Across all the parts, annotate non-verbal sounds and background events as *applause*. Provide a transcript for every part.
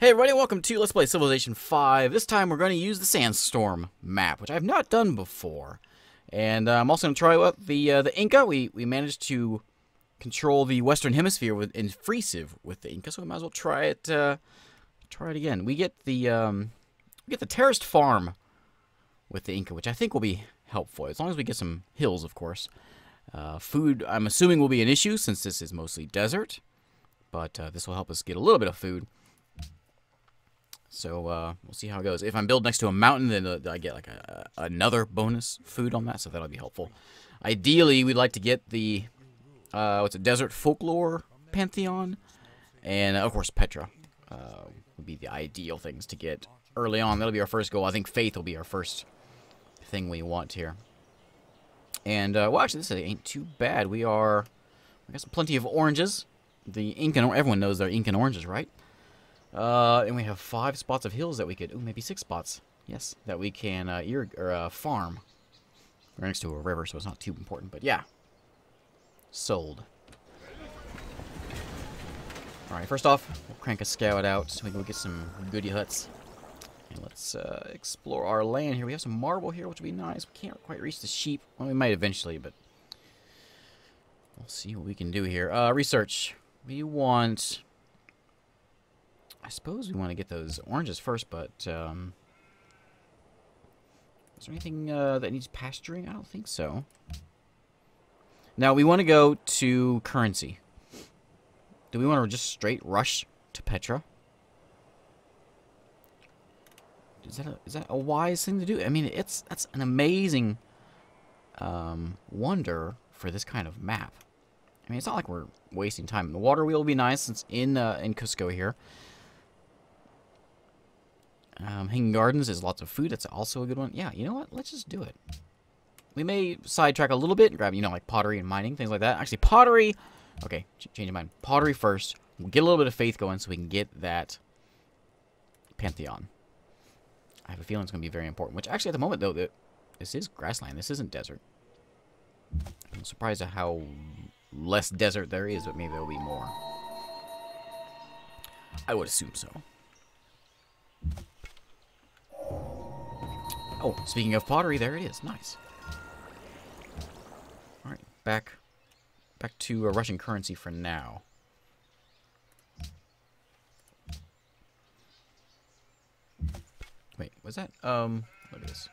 Hey everybody, welcome to Let's Play Civilization 5. This time we're going to use the Sandstorm map, which I've not done before. And uh, I'm also going to try out the uh, the Inca. We we managed to control the Western Hemisphere with in Freeciv with the Inca, so we might as well try it uh, try it again. We get the um, we get the terraced farm with the Inca, which I think will be helpful as long as we get some hills, of course. Uh, food, I'm assuming, will be an issue since this is mostly desert, but uh, this will help us get a little bit of food. So uh, we'll see how it goes. If I'm built next to a mountain, then uh, I get like a, another bonus food on that, so that'll be helpful. Ideally, we'd like to get the uh, what's a desert folklore pantheon, and of course Petra uh, would be the ideal things to get early on. That'll be our first goal. I think faith will be our first thing we want here. And uh, well, actually, this ain't too bad. We are got some plenty of oranges. The ink and everyone knows they're ink and oranges, right? Uh, and we have five spots of hills that we could, ooh, maybe six spots, yes, that we can uh, irrig or uh, farm. We're next to a river, so it's not too important, but yeah. Sold. Alright, first off, we'll crank a scout out so we can go get some goody huts. And let's uh, explore our land here. We have some marble here, which would be nice. We can't quite reach the sheep. Well, we might eventually, but we'll see what we can do here. Uh, research. We want I suppose we want to get those oranges first, but um, is there anything uh, that needs pasturing? I don't think so. Now we want to go to currency. Do we want to just straight rush to Petra? Is that a, is that a wise thing to do? I mean, it's that's an amazing um, wonder for this kind of map. I mean, it's not like we're wasting time. The water wheel will be nice since in uh, in Cusco here. Um, Hanging Gardens is lots of food. That's also a good one. Yeah, you know what? Let's just do it. We may sidetrack a little bit and grab, you know, like pottery and mining, things like that. Actually, pottery... Okay, ch change of mind. Pottery first. We'll get a little bit of faith going so we can get that Pantheon. I have a feeling it's going to be very important. Which, actually, at the moment, though, this is grassland. This isn't desert. I'm surprised at how less desert there is, but maybe there will be more. I would assume so. Oh, speaking of pottery, there it is. Nice. Alright, back back to uh, Russian currency for now. Wait, was that, um, look at this.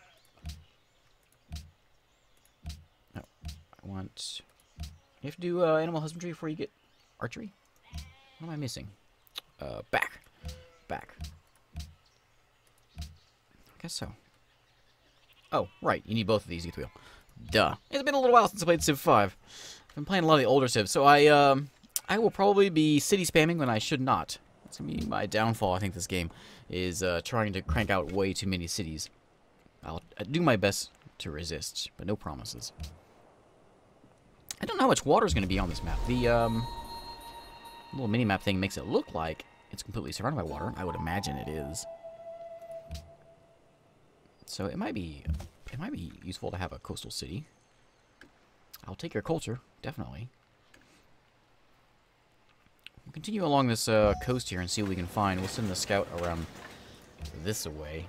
No, I want, you have to do uh, animal husbandry before you get archery? What am I missing? Uh, back. Back. I guess so. Oh, right. You need both of these to get the wheel. Duh. It's been a little while since I played Civ 5. I've been playing a lot of the older Civs, so I, um, I will probably be city spamming when I should not. Going to be my downfall, I think, this game, is uh, trying to crank out way too many cities. I'll do my best to resist, but no promises. I don't know how much water is going to be on this map. The, um, little mini-map thing makes it look like it's completely surrounded by water. I would imagine it is. So it might be it might be useful to have a coastal city. I'll take your culture, definitely. We'll continue along this uh, coast here and see what we can find. We'll send the scout around this way.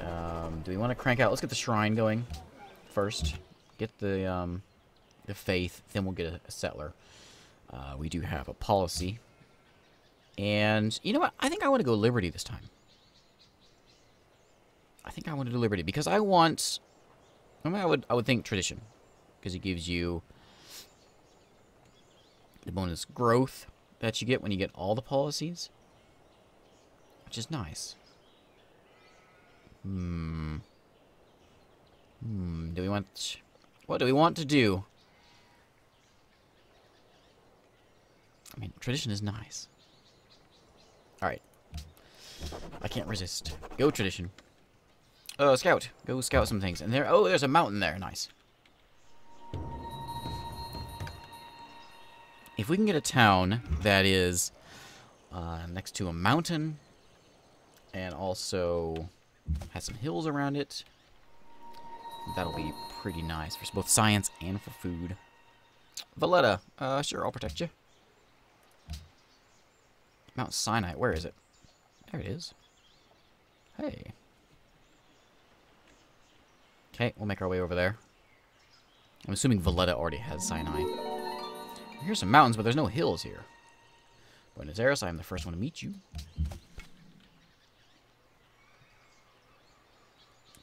Um, do we want to crank out? Let's get the shrine going first. Get the um, the faith, then we'll get a, a settler. Uh, we do have a policy. And you know what? I think I want to go Liberty this time. I think I want to do Liberty because I want. I mean, I would I would think tradition because it gives you the bonus growth that you get when you get all the policies, which is nice. Hmm. Hmm. Do we want? What do we want to do? I mean, tradition is nice. All right. I can't resist. Go tradition. Uh, scout. Go scout some things. And there, oh, there's a mountain there. Nice. If we can get a town that is uh, next to a mountain and also has some hills around it, that'll be pretty nice for both science and for food. Valletta. Uh, sure, I'll protect you. Mount Sinai. Where is it? There it is. Hey. Okay, we'll make our way over there. I'm assuming Valletta already has Sinai. Here's some mountains, but there's no hills here. Buenos Aires, I am the first one to meet you.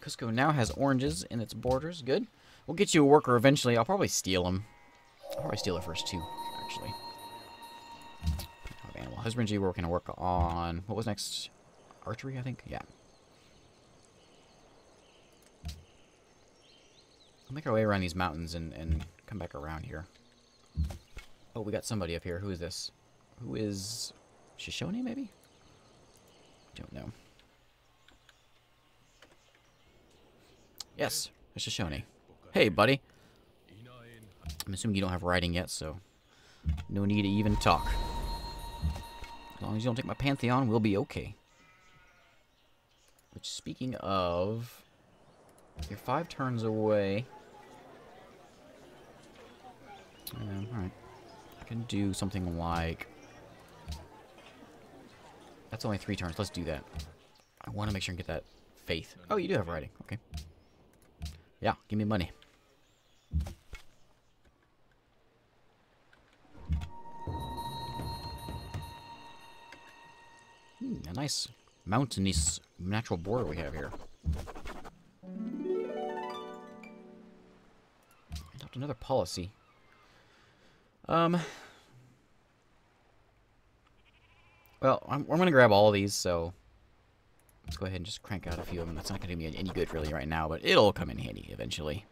Cusco now has oranges in its borders. Good. We'll get you a worker eventually. I'll probably steal them. I'll probably steal the first two, actually. Animal husbandry, we're going to work on... What was next? Archery, I think? Yeah. We'll make our way around these mountains and, and come back around here. Oh, we got somebody up here. Who is this? Who is... Shoshone, maybe? Don't know. Yes, it's Shoshone. Hey, buddy. I'm assuming you don't have riding yet, so no need to even talk. As long as you don't take my Pantheon, we'll be okay. Which, speaking of... You're five turns away. Alright. I can do something like... That's only three turns. Let's do that. I want to make sure and get that faith. Oh, you do have writing. Okay. Yeah, give me money. Hmm, a nice mountainous natural border we have here. Adopt another policy. Um. Well, I'm, I'm going to grab all these, so let's go ahead and just crank out a few of them. That's not going to be any good really right now, but it'll come in handy eventually.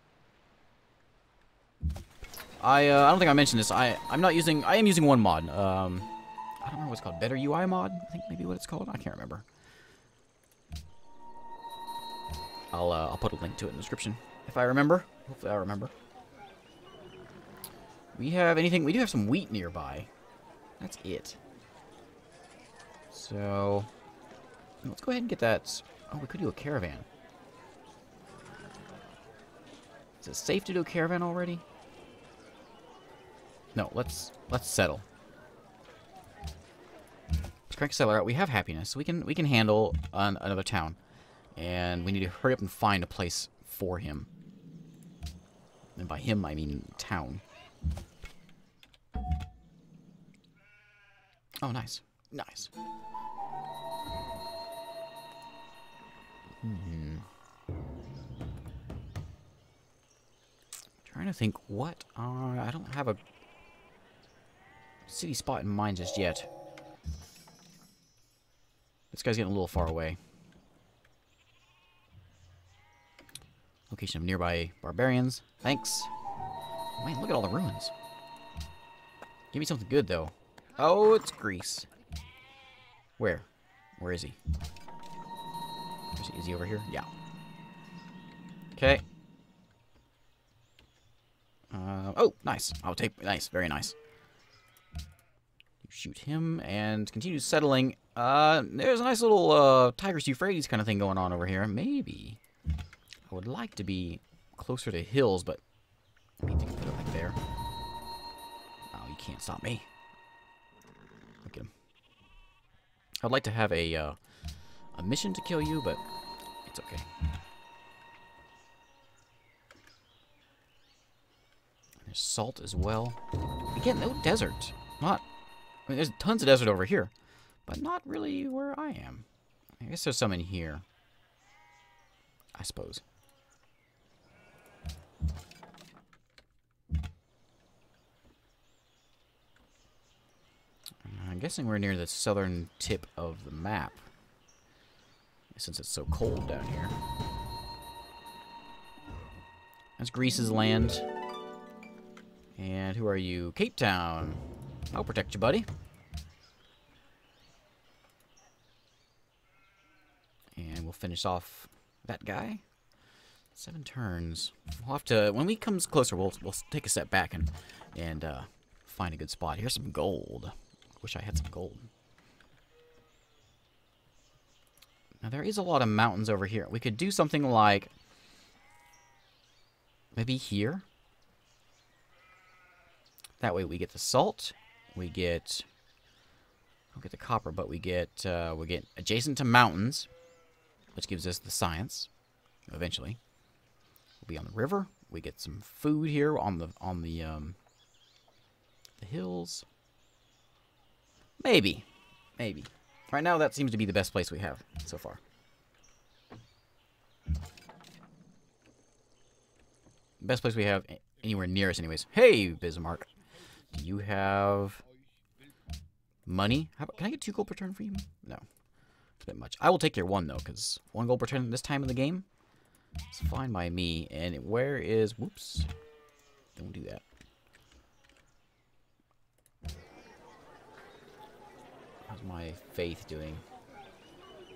I uh, I don't think I mentioned this. I I'm not using. I am using one mod. Um, I don't remember what's called. Better UI mod. I think maybe what it's called. I can't remember. I'll uh, I'll put a link to it in the description if I remember. Hopefully I remember. We have anything? We do have some wheat nearby. That's it. So, let's go ahead and get that. Oh, we could do a caravan. Is it safe to do a caravan already? No, let's let's settle. Let's crank settler out. We have happiness, we can we can handle an, another town, and we need to hurry up and find a place for him. And by him, I mean town. Oh, nice. Nice. Hmm. Trying to think what uh, I don't have a city spot in mind just yet. This guy's getting a little far away. Location of nearby barbarians. Thanks. Man, look at all the ruins. Give me something good, though. Oh, it's Greece. Where? Where is he? Is he, is he over here? Yeah. Okay. Uh, oh, nice. I'll take... Nice. Very nice. You Shoot him and continue settling. Uh, there's a nice little uh, Tigris-Euphrates kind of thing going on over here. Maybe. I would like to be closer to hills, but... I you can put it like there. Oh, you can't stop me. Look at him. I'd like to have a, uh, a mission to kill you, but it's okay. There's salt as well. Again, no desert. Not... I mean, there's tons of desert over here, but not really where I am. I guess there's some in here. I suppose. I'm guessing we're near the southern tip of the map. Since it's so cold down here. That's Greece's land. And who are you? Cape Town. I'll protect you, buddy. And we'll finish off that guy. Seven turns. We'll have to, when we comes closer, we'll, we'll take a step back and, and uh, find a good spot. Here's some gold. Wish I had some gold. Now, there is a lot of mountains over here. We could do something like... Maybe here? That way we get the salt. We get... we get the copper, but we get uh, we get adjacent to mountains, which gives us the science. Eventually, we'll be on the river. We get some food here on the on the um, the hills. Maybe, maybe. Right now, that seems to be the best place we have so far. Best place we have anywhere near us, anyways. Hey, Bismarck. Do you have money? About, can I get two gold per turn for you? No. It's a bit much. I will take your one, though, because one gold per turn this time of the game is fine by me. And where is... Whoops. Don't do that. How's my faith doing?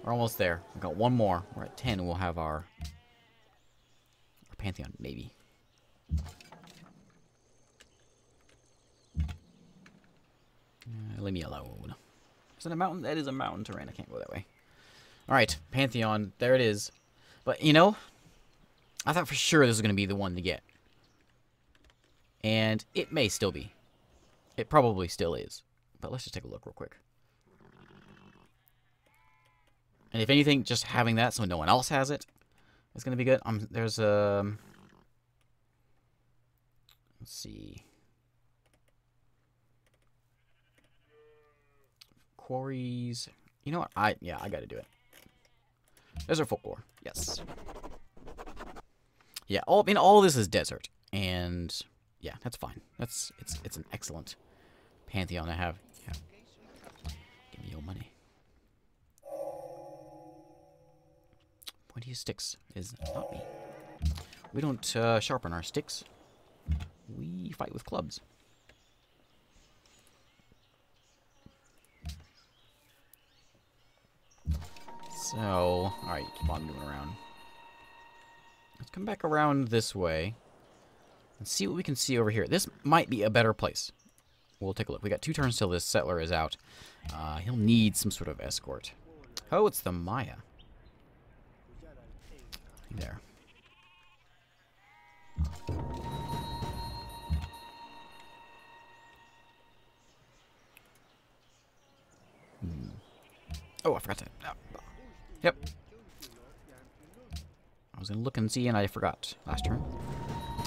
We're almost there. We've got one more. We're at 10. We'll have our, our Pantheon, maybe. Uh, leave me alone. Is it a mountain? That is a mountain terrain. I can't go that way. Alright, Pantheon. There it is. But, you know, I thought for sure this was going to be the one to get. And it may still be. It probably still is. But let's just take a look real quick. And if anything, just having that so no one else has it is going to be good. Um, there's a... Um, let's see. Quarries. You know what? I Yeah, I got to do it. There's our folklore. Yes. Yeah, all, I mean, all this is desert. And yeah, that's fine. That's It's, it's an excellent pantheon to have. Yeah. Give me your money. Pointy sticks is not me. We don't uh, sharpen our sticks. We fight with clubs. So, alright, keep on moving around. Let's come back around this way and see what we can see over here. This might be a better place. We'll take a look. We got two turns till this settler is out. Uh, he'll need some sort of escort. Oh, it's the Maya. There. Hmm. Oh, I forgot to... Oh. Yep. I was going to look and see, and I forgot last turn.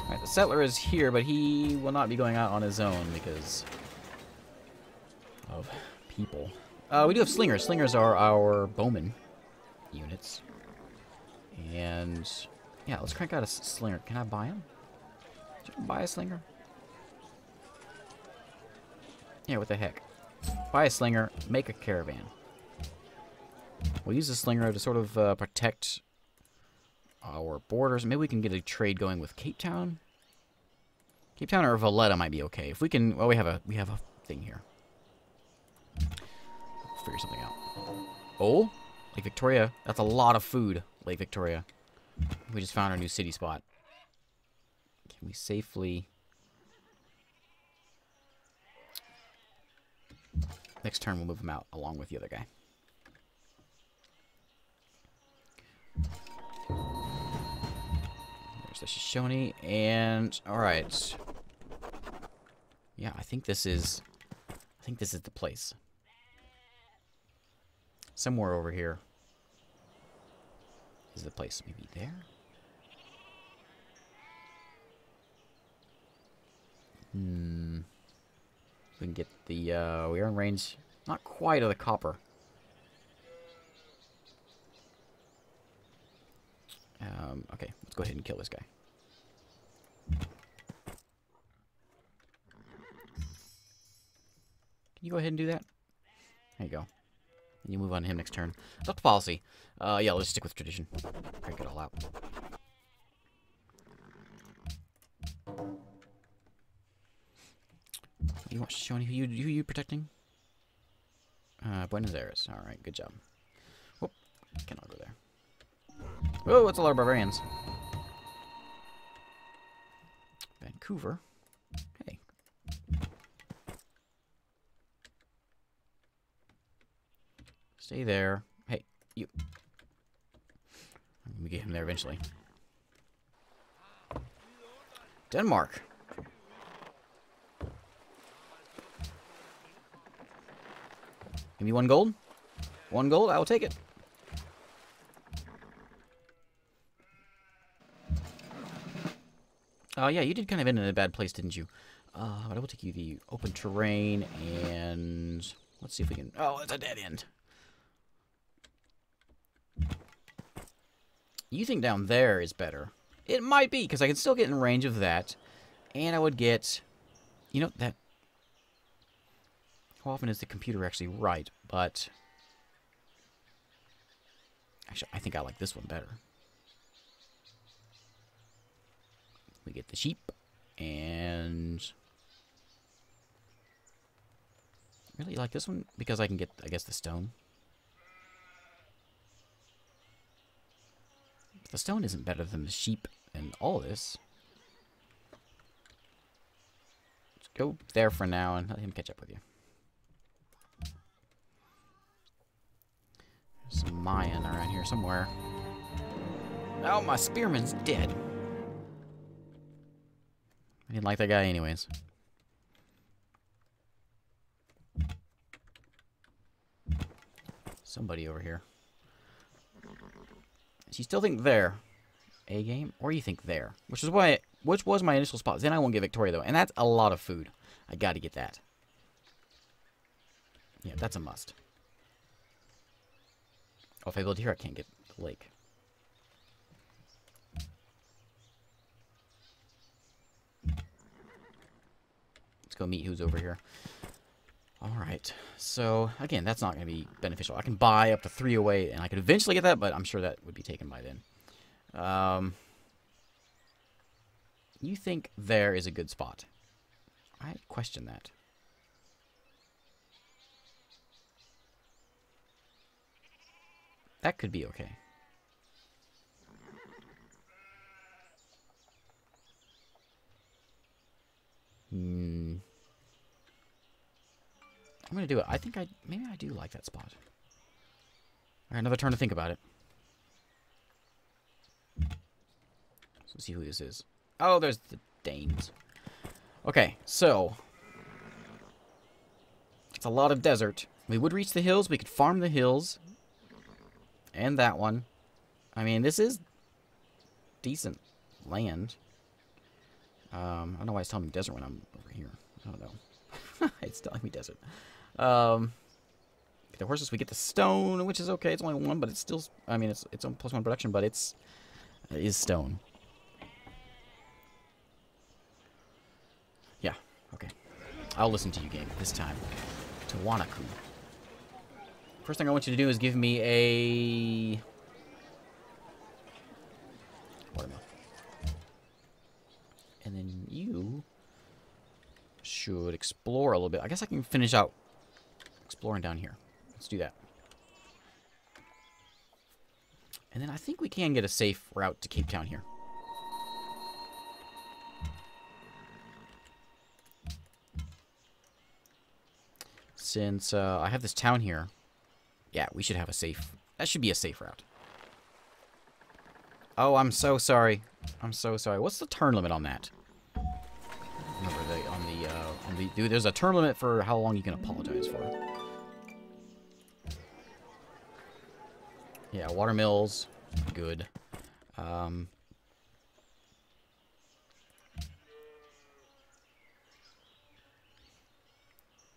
Alright, the settler is here, but he will not be going out on his own because of people. Uh, we do have slingers. Slingers are our bowman units. And, yeah, let's crank out a slinger. Can I buy him? buy a slinger? Yeah, what the heck. Buy a slinger, make a caravan. We'll use the slinger to sort of uh, protect our borders. Maybe we can get a trade going with Cape Town. Cape Town or Valletta might be okay. If we can, well, we have a we have a thing here. Figure something out. Oh, Lake Victoria. That's a lot of food, Lake Victoria. We just found our new city spot. Can we safely... Next turn, we'll move him out along with the other guy. There's the Shoshone, and... Alright. Yeah, I think this is... I think this is the place. Somewhere over here is the place. Maybe there? Hmm. We can get the, uh, we are in range, not quite of the copper. Um, okay, let's go ahead and kill this guy. Can you go ahead and do that? There you go. You move on to him next turn. Adopt policy. Uh, yeah, let's stick with tradition. Crank it all out. You want to show any who you who you protecting? Uh, Buenos Aires. All right, good job. Whoop, cannot go there. Oh, it's a lot of barbarians. Vancouver. Stay there. Hey, you. Gonna get him there eventually. Denmark. Give me one gold. One gold, I will take it. Oh, uh, yeah, you did kind of end in a bad place, didn't you? Uh, but I will take you the open terrain, and let's see if we can... Oh, it's a dead end. You think down there is better. It might be, because I can still get in range of that. And I would get... You know, that... How often is the computer actually right? But... Actually, I think I like this one better. We get the sheep. And... Really like this one? Because I can get, I guess, the stone. The stone isn't better than the sheep and all this. Let's go there for now and let him catch up with you. There's some Mayan around here somewhere. Oh, my spearman's dead. I didn't like that guy anyways. Somebody over here. So you still think there, A game, or you think there, which is why, which was my initial spot. Then I won't get Victoria though, and that's a lot of food. I got to get that. Yeah, that's a must. Oh, if I build here, I can't get the lake. Let's go meet who's over here. Alright, so again, that's not going to be beneficial. I can buy up to 308, and I could eventually get that, but I'm sure that would be taken by then. Um, you think there is a good spot? I question that. That could be okay. Hmm. I'm gonna do it. I think I maybe I do like that spot. Alright, another turn to think about it. Let's see who this is. Oh, there's the Danes. Okay, so it's a lot of desert. We would reach the hills. We could farm the hills. And that one. I mean, this is decent land. Um, I don't know why it's telling me desert when I'm over here. I don't know. *laughs* it's telling me desert. Um, the horses, we get the stone, which is okay. It's only one, but it's still, I mean, it's it's on plus one production, but it's it is stone. Yeah, okay. I'll listen to you, game, this time. Tiwanaku. First thing I want you to do is give me a... And then you should explore a little bit. I guess I can finish out exploring down here. Let's do that. And then I think we can get a safe route to Cape Town here. Since uh, I have this town here, yeah, we should have a safe. That should be a safe route. Oh, I'm so sorry. I'm so sorry. What's the turn limit on that? Remember the on the uh, on the dude. There's a turn limit for how long you can apologize for. Yeah, water mills, good. Um,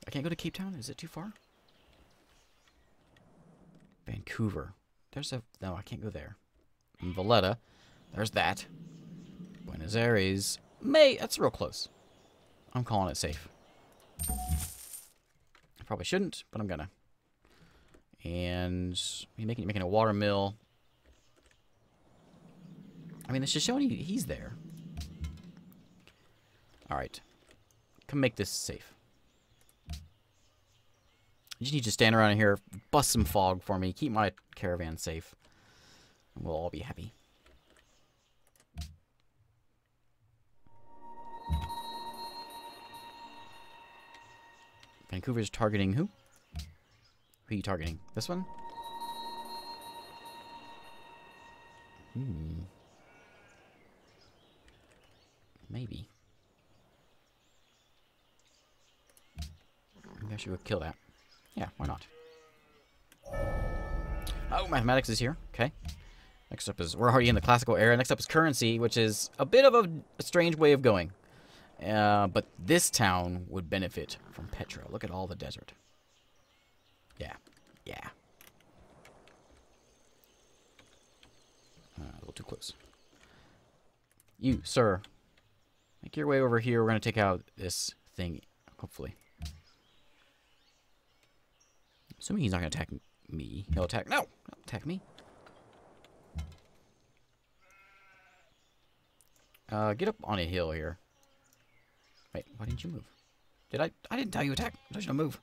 I can't go to Cape Town? Is it too far? Vancouver. There's a... No, I can't go there. And Valletta. There's that. Buenos Aires. May. That's real close. I'm calling it safe. I probably shouldn't, but I'm gonna. And he's making making a water mill. I mean, it's just showing he, he's there. All right, come make this safe. You just need to stand around here, bust some fog for me, keep my caravan safe, and we'll all be happy. Vancouver's targeting who? Who are you targeting? This one? Hmm. Maybe. Maybe I should go kill that. Yeah, why not? Oh, mathematics is here. Okay. Next up is, we're already in the classical era. Next up is currency, which is a bit of a, a strange way of going. Uh, but this town would benefit from Petra. Look at all the desert. Yeah. Yeah. Uh, a little too close. You, sir. Make your way over here. We're going to take out this thing, hopefully. Assuming he's not going to attack me. He'll attack... No! Don't attack me. Uh, get up on a hill here. Wait, why didn't you move? Did I? I didn't tell you attack. I told you to move.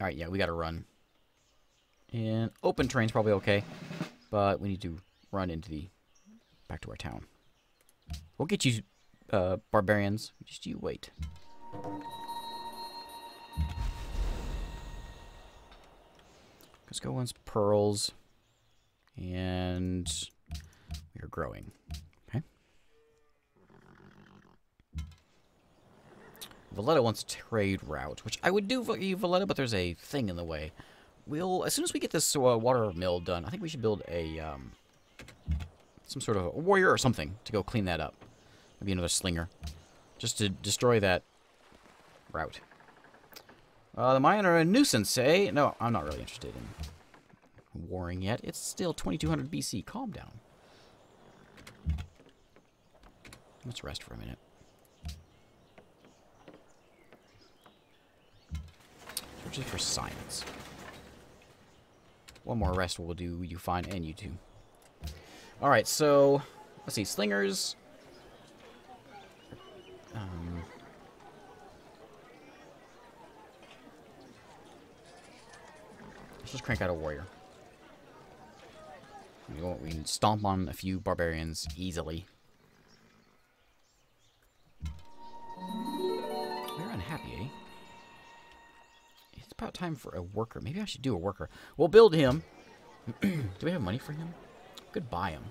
Alright, yeah, we gotta run. And open terrain's probably okay. But we need to run into the... Back to our town. We'll get you, uh, barbarians. Just you wait. Let's go once pearls. And we are growing. Valletta wants a trade route, which I would do for you, Valletta, but there's a thing in the way. We'll, as soon as we get this uh, water mill done, I think we should build a, um, some sort of a warrior or something to go clean that up. Maybe another slinger. Just to destroy that route. Uh, the Mayan are a nuisance, eh? No, I'm not really interested in warring yet. It's still 2200 BC. Calm down. Let's rest for a minute. Searches for science. One more rest will do you fine and you too. Alright, so let's see, slingers. Um, let's just crank out a warrior. We can- stomp on a few barbarians easily. We're unhappy, eh? It's about time for a worker. Maybe I should do a worker. We'll build him. *clears throat* do we have money for him? Could buy him.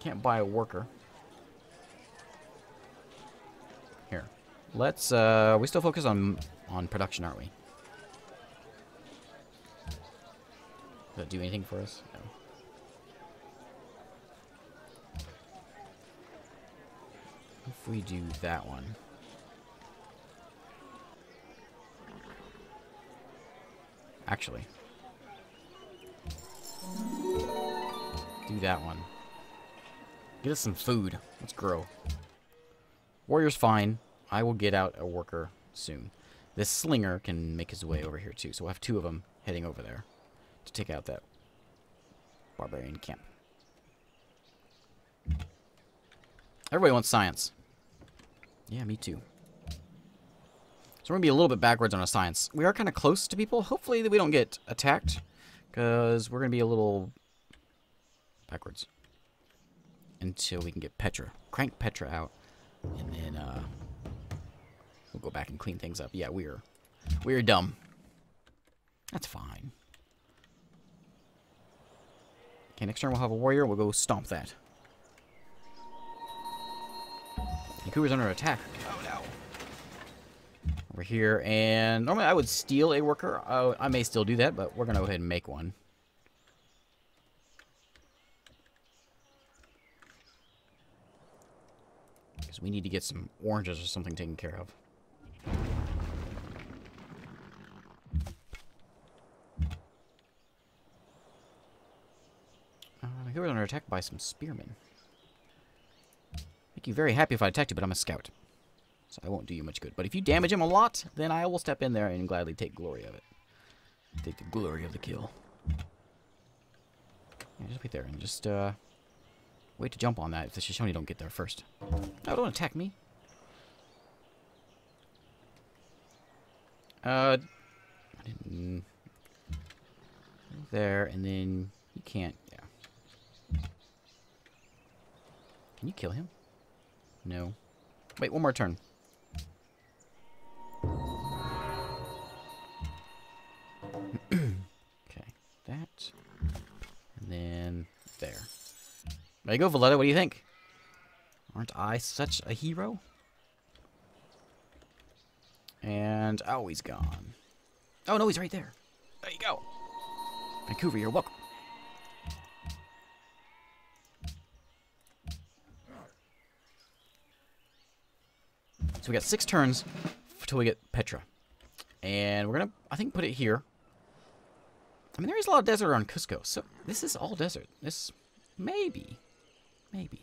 Can't buy a worker. Here. Let's, uh, we still focus on, on production, aren't we? Does that do anything for us? No. If we do that one. Actually. Do that one. Get us some food. Let's grow. Warrior's fine. I will get out a worker soon. This slinger can make his way over here too. So we'll have two of them heading over there to take out that barbarian camp. Everybody wants science. Yeah, me too. So we're going to be a little bit backwards on our science. We are kind of close to people. Hopefully that we don't get attacked. Because we're going to be a little backwards. Until we can get Petra. Crank Petra out. And then uh, we'll go back and clean things up. Yeah, we're, we're dumb. That's fine. Okay, next turn we'll have a warrior. We'll go stomp that. Vancouver's under attack. Oh no. Over here, and normally I would steal a worker. Uh, I may still do that, but we're gonna go ahead and make one. Because we need to get some oranges or something taken care of. Uh, Vancouver's under attack by some spearmen. Make you very happy if I attacked you, but I'm a scout. So I won't do you much good. But if you damage him a lot, then I will step in there and gladly take glory of it. Take the glory of the kill. Yeah, just wait there and just, uh... Wait to jump on that if the Shoshone don't get there first. No, don't attack me. Uh... There, and then... You can't... Yeah. Can you kill him? No. Wait, one more turn. *clears throat* okay, that. And then there. There you go, Valletta. What do you think? Aren't I such a hero? And, oh, he's gone. Oh, no, he's right there. There you go. Vancouver, you're welcome. So we got six turns until we get Petra. And we're going to, I think, put it here. I mean, there is a lot of desert around Cusco, so this is all desert. This, maybe, maybe.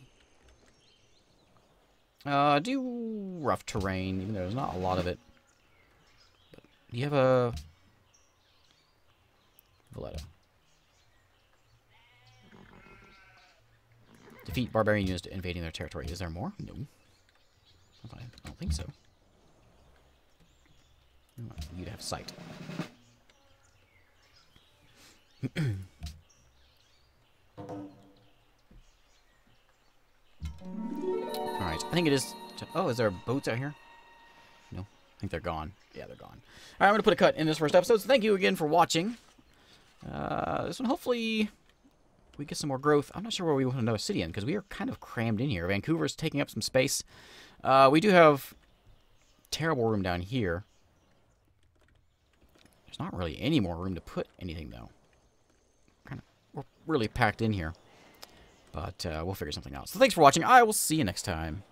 Uh, do rough terrain, even though there's not a lot of it. But do you have a... Valletta. Defeat barbarian units invading their territory. Is there more? No. I don't think so. You'd have sight. *clears throat* Alright, I think it is... Oh, is there boats out here? No, I think they're gone. Yeah, they're gone. Alright, I'm going to put a cut in this first episode, so thank you again for watching. Uh, this one, hopefully, we get some more growth. I'm not sure where we want another city in, because we are kind of crammed in here. Vancouver's taking up some space. Uh, we do have terrible room down here. There's not really any more room to put anything, though. Kind of, we're really packed in here. But uh, we'll figure something out. So thanks for watching. I will see you next time.